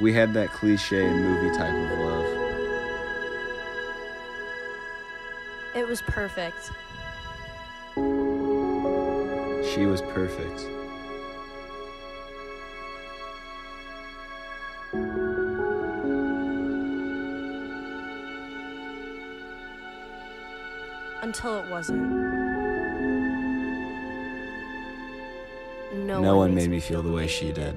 We had that cliche movie type of love. It was perfect. She was perfect. Until it wasn't. No, No one makes made me feel the way she did.